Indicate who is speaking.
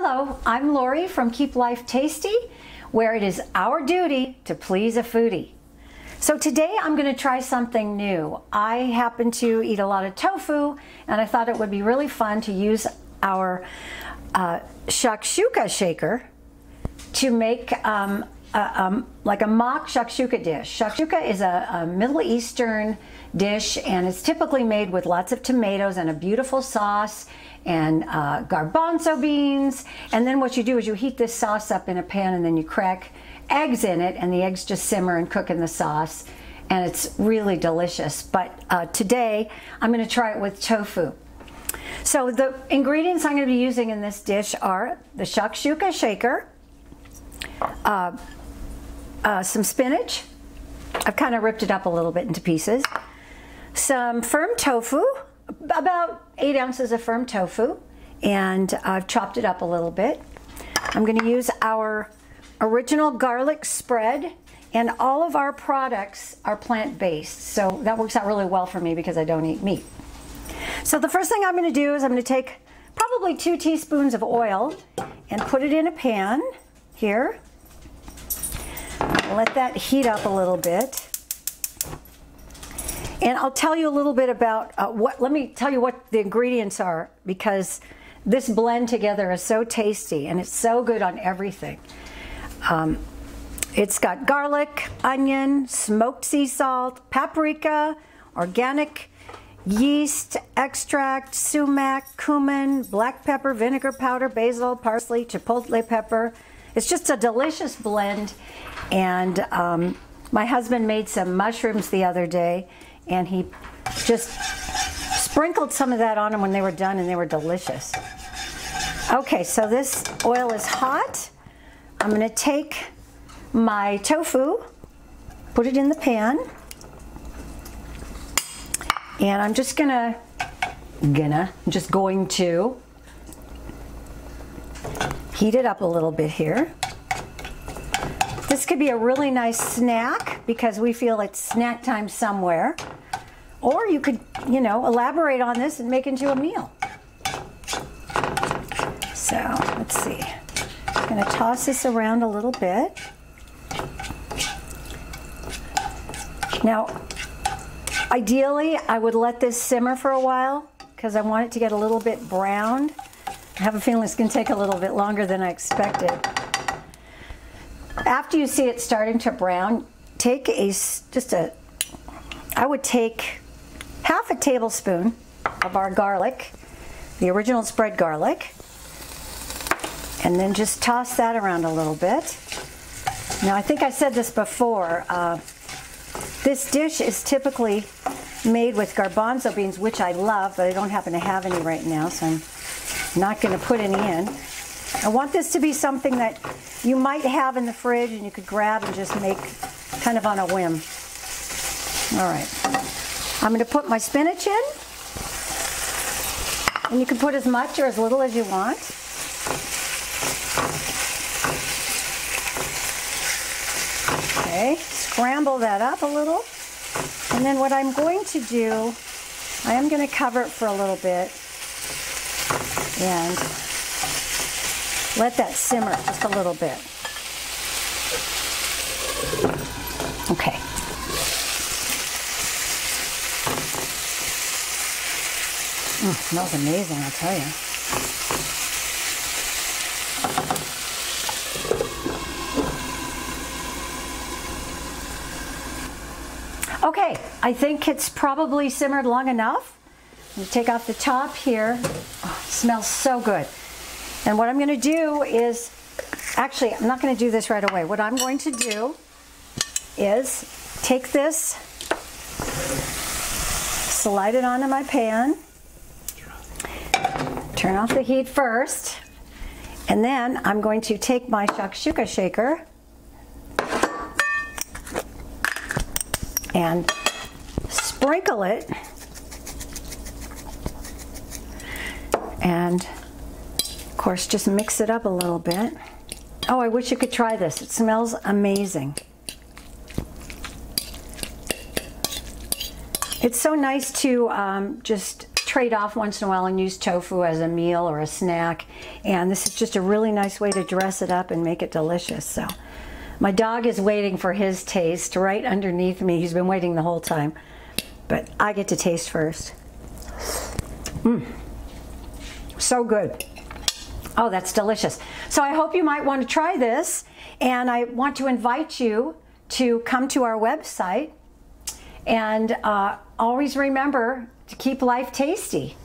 Speaker 1: Hello, I'm Lori from Keep Life Tasty, where it is our duty to please a foodie. So today I'm going to try something new. I happen to eat a lot of tofu, and I thought it would be really fun to use our uh, shakshuka shaker to make um, um, like a mock shakshuka dish. Shakshuka is a, a, Middle Eastern dish and it's typically made with lots of tomatoes and a beautiful sauce and uh, garbanzo beans. And then what you do is you heat this sauce up in a pan and then you crack eggs in it and the eggs just simmer and cook in the sauce and it's really delicious. But uh, today I'm going to try it with tofu. So the ingredients I'm going to be using in this dish are the shakshuka shaker, uh, uh, some spinach. I've kind of ripped it up a little bit into pieces. Some firm tofu, about eight ounces of firm tofu, and I've chopped it up a little bit. I'm going to use our original garlic spread, and all of our products are plant-based, so that works out really well for me because I don't eat meat. So the first thing I'm going to do is I'm going to take probably two teaspoons of oil and put it in a pan here. Let that heat up a little bit. And I'll tell you a little bit about uh, what, let me tell you what the ingredients are because this blend together is so tasty and it's so good on everything. Um, it's got garlic, onion, smoked sea salt, paprika, organic yeast extract, sumac, cumin, black pepper, vinegar powder, basil, parsley, chipotle pepper. It's just a delicious blend. And um, my husband made some mushrooms the other day and he just sprinkled some of that on them when they were done and they were delicious. Okay, so this oil is hot. I'm gonna take my tofu, put it in the pan, and I'm just gonna, gonna, just going to heat it up a little bit here. This could be a really nice snack because we feel it's snack time somewhere. Or you could, you know, elaborate on this and make into a meal. So let's see. I'm to toss this around a little bit. Now, ideally, I would let this simmer for a while because I want it to get a little bit browned. I have a feeling it's going to take a little bit longer than I expected. After you see it starting to brown, take a just a I would take half a tablespoon of our garlic, the original spread garlic, and then just toss that around a little bit. Now, I think I said this before. Uh, this dish is typically made with garbanzo beans, which I love, but I don't happen to have any right now, so I'm not going to put any in. I want this to be something that you might have in the fridge and you could grab and just make kind of on a whim. All right. I'm going to put my spinach in. And you can put as much or as little as you want. Okay, scramble that up a little. And then what I'm going to do, I am going to cover it for a little bit and let that simmer just a little bit. Okay. Mm, smells amazing, I'll tell you. Okay, I think it's probably simmered long enough. Take off the top here. Oh, smells so good. And what I'm going to do is, actually, I'm not going to do this right away. What I'm going to do is take this, slide it onto my pan, turn off the heat first, and then I'm going to take my shakshuka shaker and sprinkle it and of course just mix it up a little bit. Oh, I wish you could try this. It smells amazing. It's so nice to um, just trade off once in a while and use tofu as a meal or a snack. And this is just a really nice way to dress it up and make it delicious. So my dog is waiting for his taste right underneath me. He's been waiting the whole time. But I get to taste first. Mmm. So good. Oh, that's delicious. So I hope you might want to try this. And I want to invite you to come to our website and uh, always remember to keep life tasty.